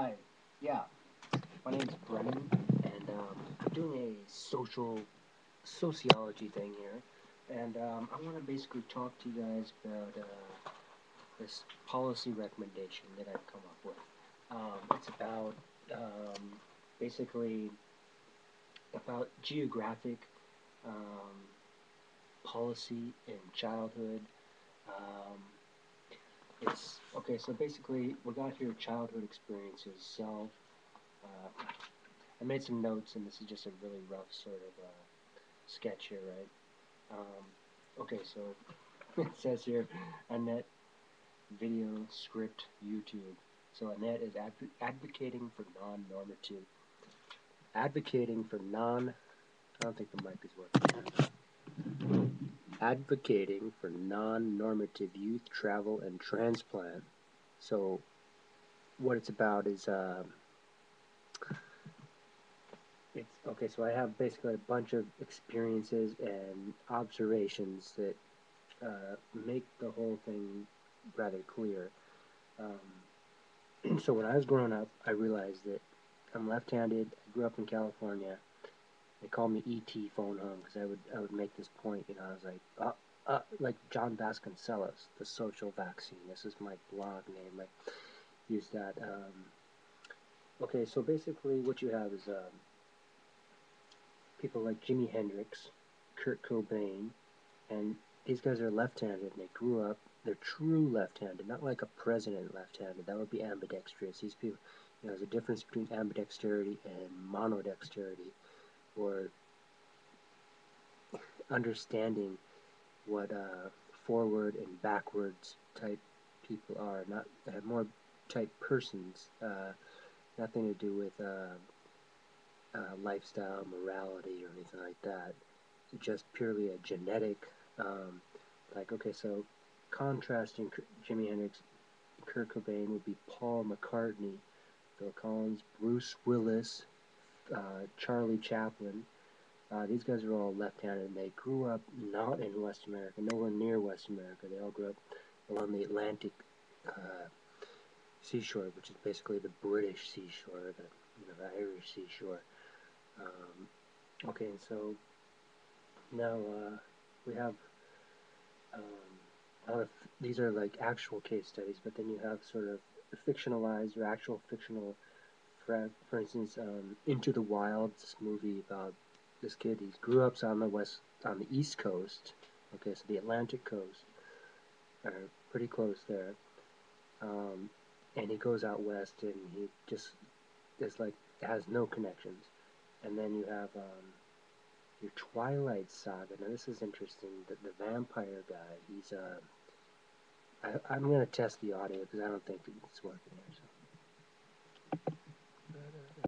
Hi, yeah, my name's Brennan, and um, I'm doing a social sociology thing here, and um, I want to basically talk to you guys about uh, this policy recommendation that I've come up with. Um, it's about um, basically about geographic um, policy in childhood. It's okay. So basically, we got here childhood experiences. So uh, I made some notes, and this is just a really rough sort of uh, sketch here, right? Um, okay, so it says here Annette video script YouTube. So Annette is adv advocating for non-normative, advocating for non. I don't think the mic is working. Advocating for non-normative youth travel and transplant. So what it's about is. Uh, it's okay so i have basically a bunch of experiences and observations that uh, make the whole thing rather clear um, so when i was growing up i realized that i'm left-handed i grew up in california they called me et phone home because i would i would make this point you know i was like uh, uh, like john vasconcellos the social vaccine. This is my blog name. I use that um, okay so basically what you have is um, people like Jimi Hendrix, Kurt Cobain, and these guys are left-handed and they grew up, they're true left-handed, not like a president left-handed, that would be ambidextrous. These people, you know, there's a difference between ambidexterity and monodexterity, or understanding what uh, forward and backwards type people are, not uh, more type persons, uh, nothing to do with uh, uh, lifestyle, morality, or anything like that. Just purely a genetic, um, like, okay, so contrasting Jimi Hendrix Kurt Cobain would be Paul McCartney, Phil Collins, Bruce Willis, uh, Charlie Chaplin. Uh, these guys are all left-handed, and they grew up not in West America, nowhere near West America. They all grew up along the Atlantic uh, seashore, which is basically the British seashore, the, you know, the Irish seashore. Um, okay, and so now uh, we have um, of, these are like actual case studies, but then you have sort of fictionalized or actual fictional. For, for instance, um, Into the Wild, this movie about this kid. He grew up on the west, on the east coast. Okay, so the Atlantic coast, or pretty close there. Um, and he goes out west, and he just is like has no connections. And then you have um, your Twilight Saga. Now this is interesting. The, the vampire guy. He's uh, I, I'm gonna test the audio because I don't think it's working here. So.